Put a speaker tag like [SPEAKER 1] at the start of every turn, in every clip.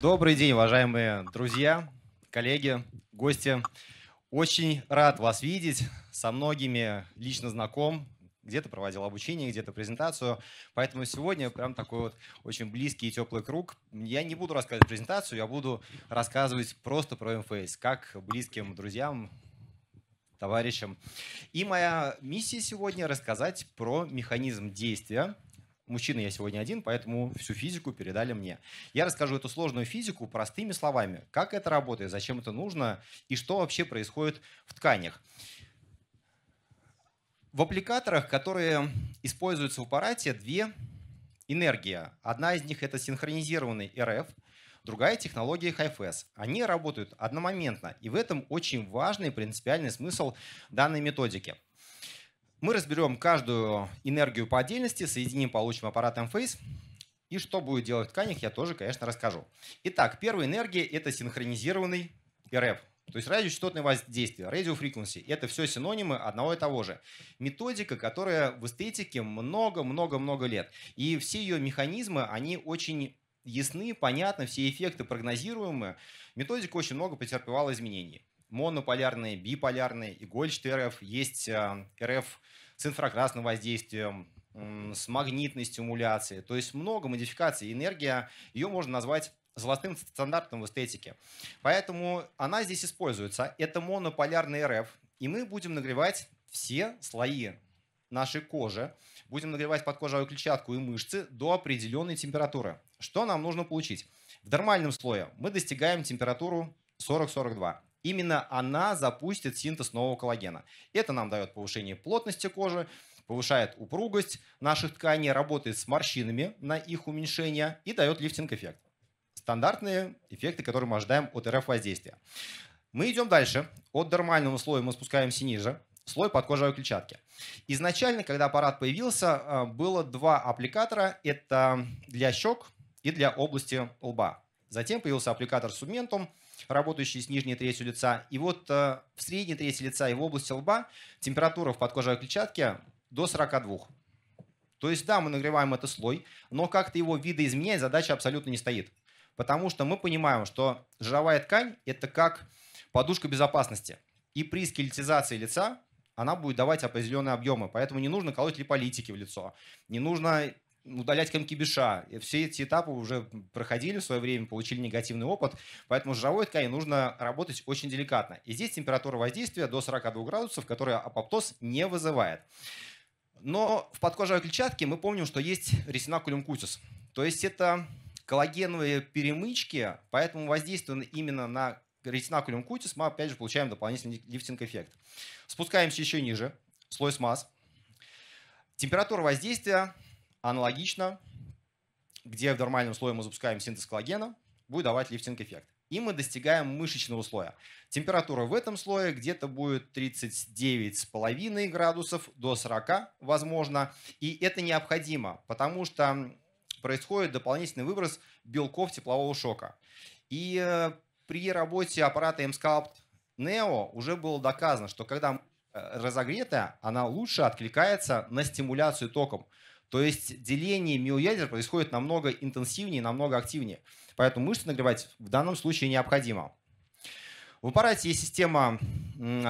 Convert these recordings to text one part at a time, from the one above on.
[SPEAKER 1] Добрый день, уважаемые друзья, коллеги, гости. Очень рад вас видеть. Со многими лично знаком. Где-то проводил обучение, где-то презентацию. Поэтому сегодня прям такой вот очень близкий и теплый круг. Я не буду рассказывать презентацию, я буду рассказывать просто про MFace, как близким друзьям, товарищам. И моя миссия сегодня рассказать про механизм действия Мужчина я сегодня один, поэтому всю физику передали мне. Я расскажу эту сложную физику простыми словами. Как это работает, зачем это нужно и что вообще происходит в тканях. В аппликаторах, которые используются в аппарате, две энергии. Одна из них это синхронизированный РФ, другая технология HFS. Они работают одномоментно, и в этом очень важный принципиальный смысл данной методики – мы разберем каждую энергию по отдельности, соединим, получим аппарат M-Phase. И что будет делать в тканях, я тоже, конечно, расскажу. Итак, первая энергия – это синхронизированный РФ. То есть радиочастотное воздействие, радиофреквенси – это все синонимы одного и того же. Методика, которая в эстетике много-много-много лет. И все ее механизмы, они очень ясны, понятны, все эффекты прогнозируемые. Методика очень много претерпевала изменений монополярные, биполярные, игольчатый РФ, есть э, РФ с инфракрасным воздействием, с магнитной стимуляцией. То есть много модификаций. Энергия, ее можно назвать золотым стандартом в эстетике. Поэтому она здесь используется. Это монополярный РФ. И мы будем нагревать все слои нашей кожи. Будем нагревать подкожную клетчатку и мышцы до определенной температуры. Что нам нужно получить? В нормальном слое мы достигаем температуру 40-42 именно она запустит синтез нового коллагена. Это нам дает повышение плотности кожи, повышает упругость наших тканей, работает с морщинами на их уменьшение и дает лифтинг-эффект. Стандартные эффекты, которые мы ожидаем от РФ-воздействия. Мы идем дальше. От дермального слоя мы спускаемся ниже, слой подкожевой клетчатки. Изначально, когда аппарат появился, э, было два аппликатора. Это для щек и для области лба. Затем появился аппликатор Субментум, работающий с нижней третью лица. И вот э, в средней трети лица и в области лба температура в подкожевой клетчатке до 42. То есть да, мы нагреваем этот слой, но как-то его видоизменять задача абсолютно не стоит. Потому что мы понимаем, что жировая ткань – это как подушка безопасности. И при скелетизации лица она будет давать определенные объемы. Поэтому не нужно колоть липолитики в лицо, не нужно удалять комки беша. И все эти этапы уже проходили в свое время, получили негативный опыт, поэтому с жировой тканью нужно работать очень деликатно. И здесь температура воздействия до 42 градусов, которая апоптоз не вызывает. Но в подкожевой клетчатке мы помним, что есть ресинакулюм кутис. То есть это коллагеновые перемычки, поэтому воздействуя именно на ретинакулюм кутис, мы опять же получаем дополнительный лифтинг-эффект. Спускаемся еще ниже, слой смаз. Температура воздействия аналогично, где в нормальном слое мы запускаем синтез коллагена, будет давать лифтинг-эффект. И мы достигаем мышечного слоя. Температура в этом слое где-то будет 39,5 градусов до 40, возможно. И это необходимо, потому что происходит дополнительный выброс белков теплового шока. И э, при работе аппарата M-Sculpt Neo уже было доказано, что когда э, разогретая, она лучше откликается на стимуляцию током. То есть деление миоядер происходит намного интенсивнее, намного активнее. Поэтому мышцы нагревать в данном случае необходимо. В аппарате есть система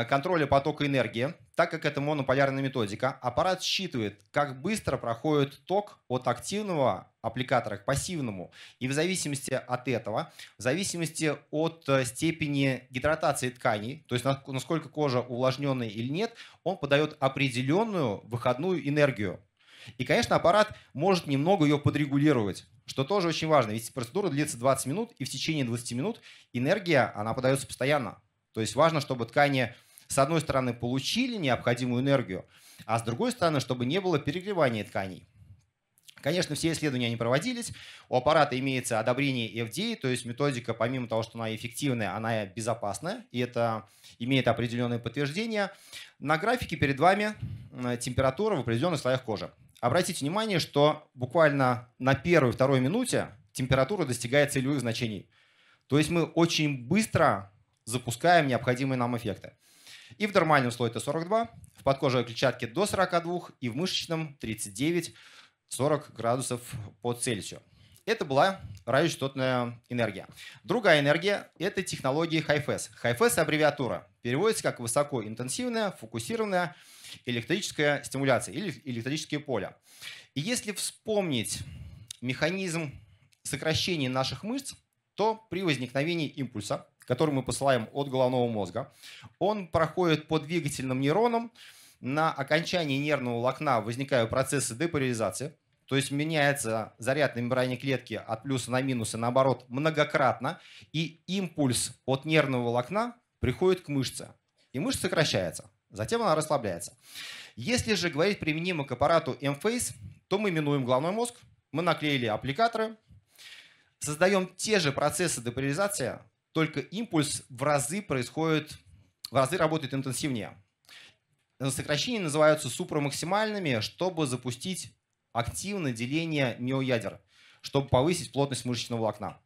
[SPEAKER 1] контроля потока энергии. Так как это монополярная методика, аппарат считывает, как быстро проходит ток от активного аппликатора к пассивному. И в зависимости от этого, в зависимости от э, степени гидратации тканей, то есть насколько кожа увлажненная или нет, он подает определенную выходную энергию. И, конечно, аппарат может немного ее подрегулировать, что тоже очень важно. Ведь процедура длится 20 минут, и в течение 20 минут энергия, она подается постоянно. То есть важно, чтобы ткани, с одной стороны, получили необходимую энергию, а с другой стороны, чтобы не было перегревания тканей. Конечно, все исследования они проводились. У аппарата имеется одобрение FDA, то есть методика, помимо того, что она эффективная, она и безопасная, и это имеет определенное подтверждение. На графике перед вами э, температура в определенных слоях кожи. Обратите внимание, что буквально на первой-второй минуте температура достигает целевых значений. То есть мы очень быстро запускаем необходимые нам эффекты. И в нормальном слое это 42, в подкожной клетчатке до 42 и в мышечном 39-40 градусов по Цельсию. Это была радиочастотная энергия. Другая энергия – это технологии HIFS. HIFS – аббревиатура. Переводится как высокоинтенсивная, фокусированная электрическая стимуляция или электрические поля. И если вспомнить механизм сокращения наших мышц, то при возникновении импульса, который мы посылаем от головного мозга, он проходит по двигательным нейронам, на окончании нервного волокна возникают процессы деполяризации, то есть меняется заряд на мембране клетки от плюса на минус и наоборот многократно, и импульс от нервного волокна приходит к мышце, и мышца сокращается, затем она расслабляется. Если же говорить применимо к аппарату M-Face, то мы минуем головной мозг, мы наклеили аппликаторы, создаем те же процессы деполяризации, только импульс в разы происходит, в разы работает интенсивнее. Сокращения называются супрамаксимальными, чтобы запустить активное деление миоядер, чтобы повысить плотность мышечного волокна.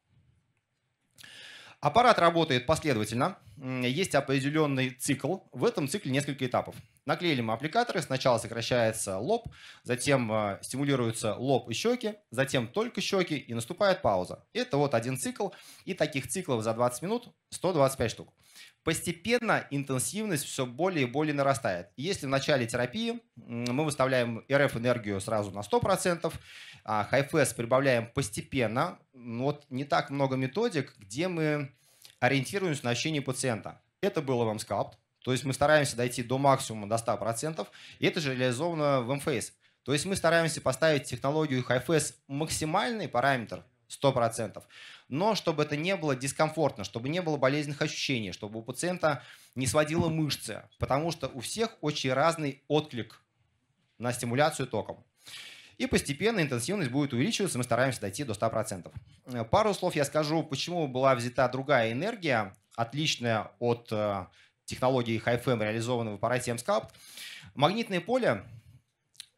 [SPEAKER 1] Аппарат работает последовательно, есть определенный цикл. В этом цикле несколько этапов. Наклеили мы аппликаторы, сначала сокращается лоб, затем э, стимулируются лоб и щеки, затем только щеки и наступает пауза. Это вот один цикл, и таких циклов за 20 минут 125 штук. Постепенно интенсивность все более и более нарастает. Если в начале терапии мы выставляем РФ-энергию сразу на 100%, а HFS прибавляем постепенно, вот не так много методик, где мы ориентируемся на ощущение пациента. Это было вам скалпт, то есть мы стараемся дойти до максимума, до 100%, и это же реализовано в MFACE. То есть мы стараемся поставить технологию HiFS максимальный параметр 100%, но чтобы это не было дискомфортно, чтобы не было болезненных ощущений, чтобы у пациента не сводило мышцы, потому что у всех очень разный отклик на стимуляцию током. И постепенно интенсивность будет увеличиваться, мы стараемся дойти до 100%. Пару слов я скажу, почему была взята другая энергия, отличная от э, технологии HiFM, реализованной в аппарате MSCAPT. Магнитное поле,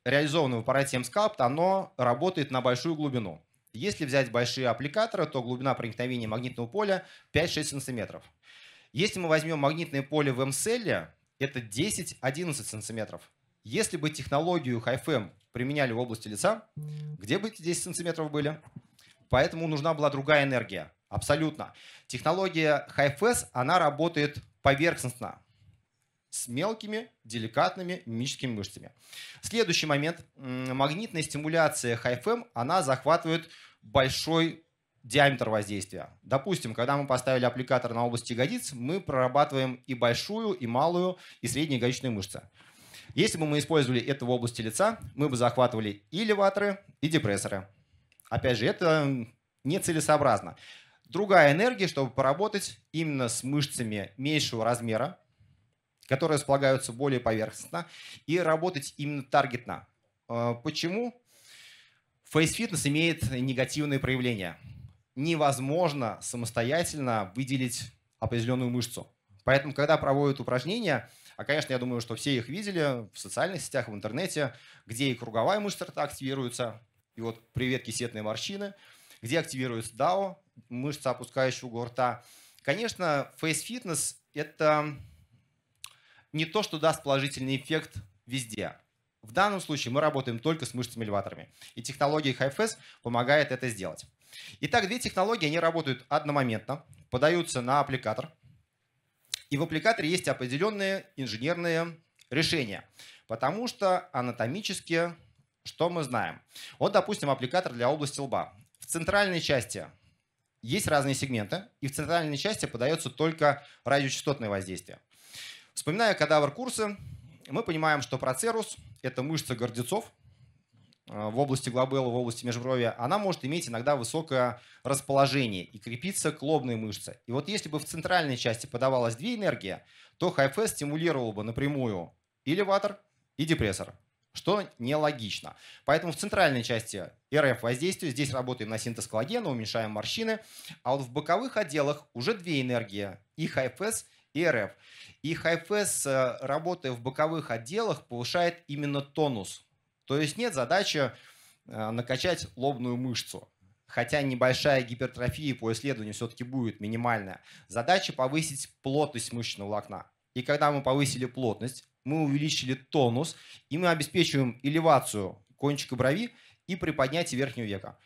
[SPEAKER 1] реализованное в аппарате MSCAPT, оно работает на большую глубину. Если взять большие аппликаторы, то глубина проникновения магнитного поля 5-6 см. Если мы возьмем магнитное поле в МСЛ, это 10-11 см. Если бы технологию HiFM применяли в области лица, где бы эти 10 сантиметров были? Поэтому нужна была другая энергия. Абсолютно. Технология HiFS, она работает поверхностно, с мелкими, деликатными мимическими мышцами. Следующий момент. Магнитная стимуляция HiFM, она захватывает большой диаметр воздействия. Допустим, когда мы поставили аппликатор на область ягодиц, мы прорабатываем и большую, и малую, и среднюю ягодичную мышцы. Если бы мы использовали это в области лица, мы бы захватывали и элеваторы, и депрессоры. Опять же, это нецелесообразно. Другая энергия, чтобы поработать именно с мышцами меньшего размера, которые располагаются более поверхностно, и работать именно таргетно. А, почему? Fitness имеет негативные проявления. Невозможно самостоятельно выделить определенную мышцу. Поэтому, когда проводят упражнения, а, конечно, я думаю, что все их видели в социальных сетях, в интернете, где и круговая мышца рта активируется, и вот привет кисетные морщины, где активируется DAO, мышца опускающего угол рта. Конечно, Fitness – это не то, что даст положительный эффект везде. В данном случае мы работаем только с мышцами-элеваторами. И технология HiFS помогает это сделать. Итак, две технологии, они работают одномоментно, подаются на аппликатор – и в аппликаторе есть определенные инженерные решения. Потому что анатомически, что мы знаем? Вот, допустим, аппликатор для области лба. В центральной части есть разные сегменты, и в центральной части подается только радиочастотное воздействие. Вспоминая кадавр курсы, мы понимаем, что процерус – это мышца гордецов, Э, в области глобела, в области межбровья, она может иметь иногда высокое расположение и крепиться к лобной мышце. И вот если бы в центральной части подавалась две энергии, то HFS стимулировал бы напрямую элеватор, и депрессор, что нелогично. Поэтому в центральной части РФ воздействие, здесь работаем на синтез коллагена, уменьшаем морщины, а вот в боковых отделах уже две энергии, и HFS, РФ. И HFS, э, работая в боковых отделах, повышает именно тонус то есть нет задачи э, накачать лобную мышцу. Хотя небольшая гипертрофия по исследованию все-таки будет минимальная. Задача повысить плотность мышечного волокна. И когда мы повысили плотность, мы увеличили тонус, и мы обеспечиваем элевацию кончика брови и приподнятие верхнего века.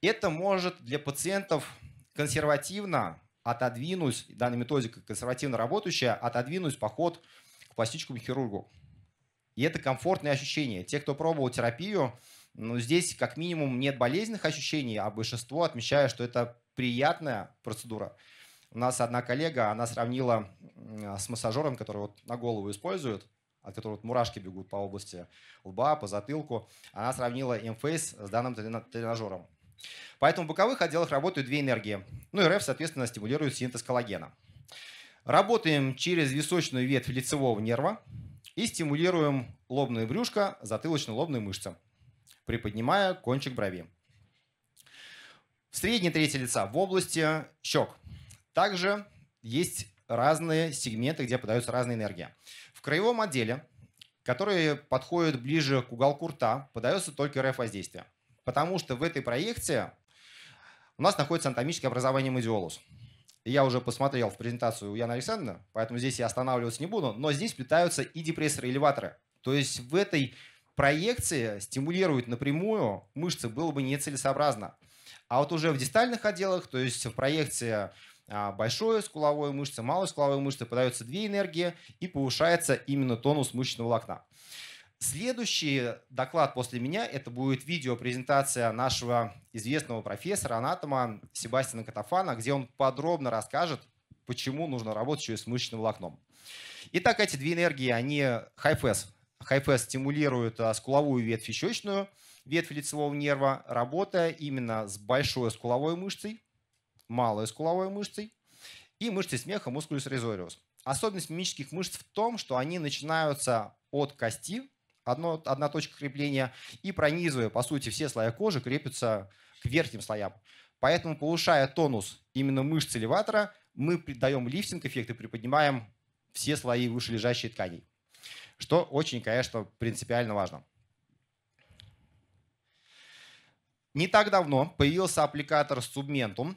[SPEAKER 1] Это может для пациентов консервативно отодвинуть, данная методика консервативно работающая, отодвинуть поход к пластическому хирургу. И это комфортное ощущение. Те, кто пробовал терапию, ну, здесь как минимум нет болезненных ощущений, а большинство отмечает, что это приятная процедура. У нас одна коллега, она сравнила с массажером, который вот на голову используют, от которого вот мурашки бегут по области лба, по затылку. Она сравнила M-Face с данным тренажером. Поэтому в боковых отделах работают две энергии. Ну и РФ, соответственно, стимулирует синтез коллагена. Работаем через височную ветвь лицевого нерва и стимулируем лобное брюшко, затылочно-лобные мышцы, приподнимая кончик брови. В средней трети лица в области щек также есть разные сегменты, где подаются разные энергии. В краевом отделе, который подходит ближе к уголку рта, подается только РФ-воздействие. Потому что в этой проекции у нас находится анатомическое образование медиолус. Я уже посмотрел в презентацию у Яны Александровны, поэтому здесь я останавливаться не буду, но здесь плетаются и депрессоры, и элеваторы. То есть в этой проекции стимулировать напрямую мышцы было бы нецелесообразно. А вот уже в дистальных отделах, то есть в проекции а, большой скуловой мышцы, малой скуловой мышцы подается две энергии и повышается именно тонус мышечного волокна. Следующий доклад после меня это будет видеопрезентация нашего известного профессора, анатома Себастьяна Катафана, где он подробно расскажет, почему нужно работать еще с мышечным волокном. Итак, эти две энергии, они HIFS. HIFS стимулирует а, скуловую ветвь и щечную ветвь лицевого нерва, работая именно с большой скуловой мышцей, малой скуловой мышцей и мышцей смеха мускулюс резориус. Особенность мимических мышц в том, что они начинаются от кости, одно, одна точка крепления, и пронизывая, по сути, все слои кожи, крепятся к верхним слоям. Поэтому, повышая тонус именно мышц элеватора, мы придаем лифтинг-эффект и приподнимаем все слои вышележащей тканей. Что очень, конечно, принципиально важно. Не так давно появился аппликатор Submentum,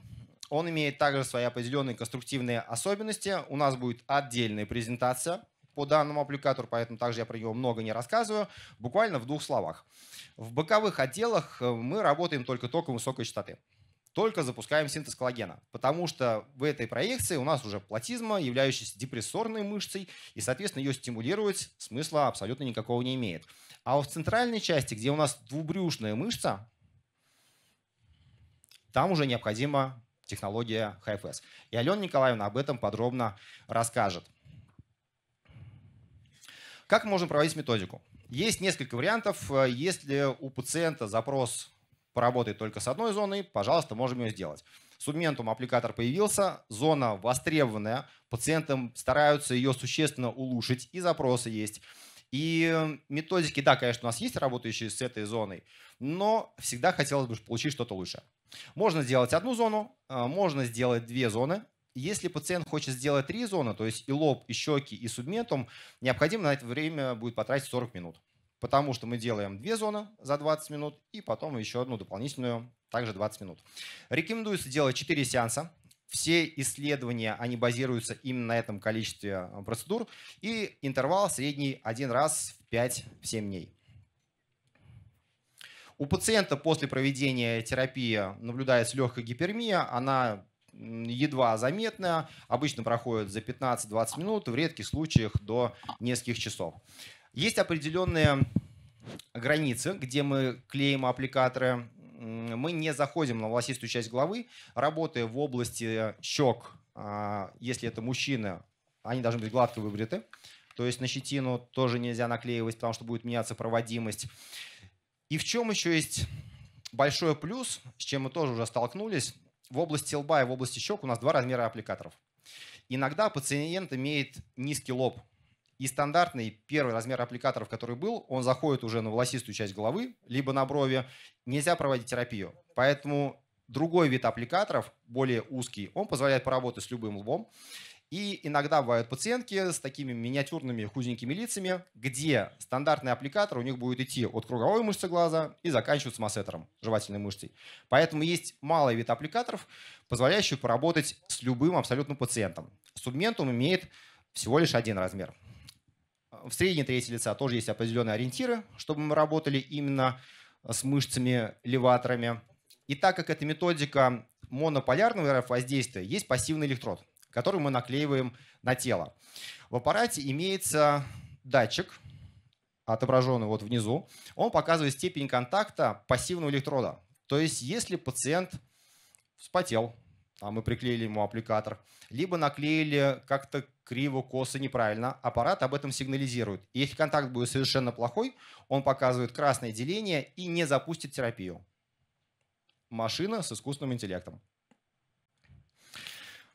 [SPEAKER 1] он имеет также свои определенные конструктивные особенности. У нас будет отдельная презентация по данному аппликатору, поэтому также я про него много не рассказываю. Буквально в двух словах. В боковых отделах э, мы работаем только током высокой частоты. Только запускаем синтез коллагена, потому что в этой проекции у нас уже платизма, являющаяся депрессорной мышцей, и, соответственно, ее стимулировать смысла абсолютно никакого не имеет. А в центральной части, где у нас двубрюшная мышца, там уже необходимо технология HFS. И Алена Николаевна об этом подробно расскажет. Как можем проводить методику? Есть несколько вариантов. Если у пациента запрос поработает только с одной зоной, пожалуйста, можем ее сделать. Субментум аппликатор появился, зона востребованная, пациентам стараются ее существенно улучшить, и запросы есть. И методики, да, конечно, у нас есть работающие с этой зоной, но всегда хотелось бы получить что-то лучше. Можно сделать одну зону, а, можно сделать две зоны. Если пациент хочет сделать три зоны, то есть и лоб, и щеки, и субметум, необходимо на это время будет потратить 40 минут. Потому что мы делаем две зоны за 20 минут и потом еще одну дополнительную, также 20 минут. Рекомендуется делать 4 сеанса. Все исследования, они базируются именно на этом количестве а, процедур. И интервал средний один раз в 5-7 дней. У пациента после проведения терапии наблюдается легкая гипермия, она едва заметная, обычно проходит за 15-20 минут, в редких случаях до нескольких часов. Есть определенные границы, где мы клеим аппликаторы. Мы не заходим на волосистую часть головы, работая в области щек, а, если это мужчина, они должны быть гладко выбриты. То есть на щетину тоже нельзя наклеивать, потому что будет меняться проводимость. И в чем еще есть большой плюс, с чем мы тоже уже столкнулись, в области лба и в области щек у нас два размера аппликаторов. Иногда пациент имеет низкий лоб, и стандартный первый размер аппликаторов, который был, он заходит уже на волосистую часть головы, либо на брови. Нельзя проводить терапию. Поэтому другой вид аппликаторов, более узкий, он позволяет поработать с любым лбом. И иногда бывают пациентки с такими миниатюрными худенькими лицами, где стандартный аппликатор у них будет идти от круговой мышцы глаза и заканчиваться массетером, жевательной мышцей. Поэтому есть малый вид аппликаторов, позволяющий поработать с любым абсолютно пациентом. Субментум имеет всего лишь один размер. В средней трети лица тоже есть определенные ориентиры, чтобы мы работали именно с мышцами, леваторами. И так как это методика монополярного воздействия, есть пассивный электрод, который мы наклеиваем на тело. В аппарате имеется датчик, отображенный вот внизу. Он показывает степень контакта пассивного электрода. То есть если пациент вспотел, а мы приклеили ему аппликатор, либо наклеили как-то криво, косо, неправильно, аппарат об этом сигнализирует. И если контакт будет совершенно плохой, он показывает красное деление и не запустит терапию. Машина с искусственным интеллектом.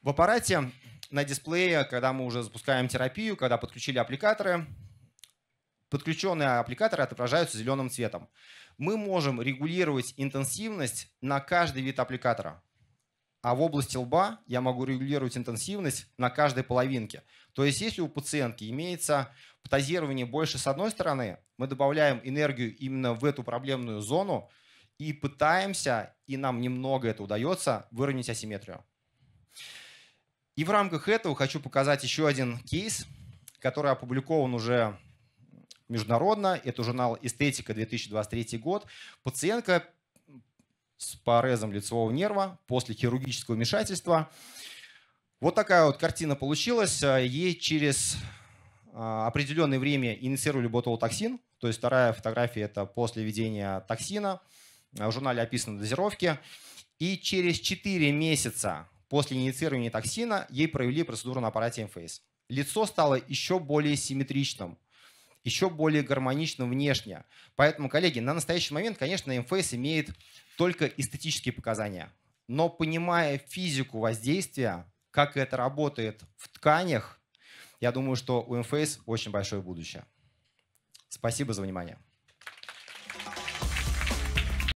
[SPEAKER 1] В аппарате на дисплее, когда мы уже запускаем терапию, когда подключили аппликаторы, подключенные аппликаторы отображаются зеленым цветом. Мы можем регулировать интенсивность на каждый вид аппликатора. А в области лба я могу регулировать интенсивность на каждой половинке. То есть если у пациентки имеется патозирование больше с одной стороны, мы добавляем энергию именно в эту проблемную зону и пытаемся, и нам немного это удается, выровнять асимметрию. И в рамках этого хочу показать еще один кейс, который опубликован уже международно. Это журнал «Эстетика» 2023 год. Пациентка с парезом лицевого нерва после хирургического вмешательства. Вот такая вот картина получилась. Ей через а, определенное время инициировали ботулотоксин. То есть вторая фотография – это после введения токсина. В журнале описаны дозировки. И через 4 месяца после инициирования токсина ей провели процедуру на аппарате МФС. Лицо стало еще более симметричным, еще более гармоничным внешне. Поэтому, коллеги, на настоящий момент, конечно, МФС имеет только эстетические показания. Но понимая физику воздействия, как это работает в тканях, я думаю, что у МФС очень большое будущее. Спасибо за внимание.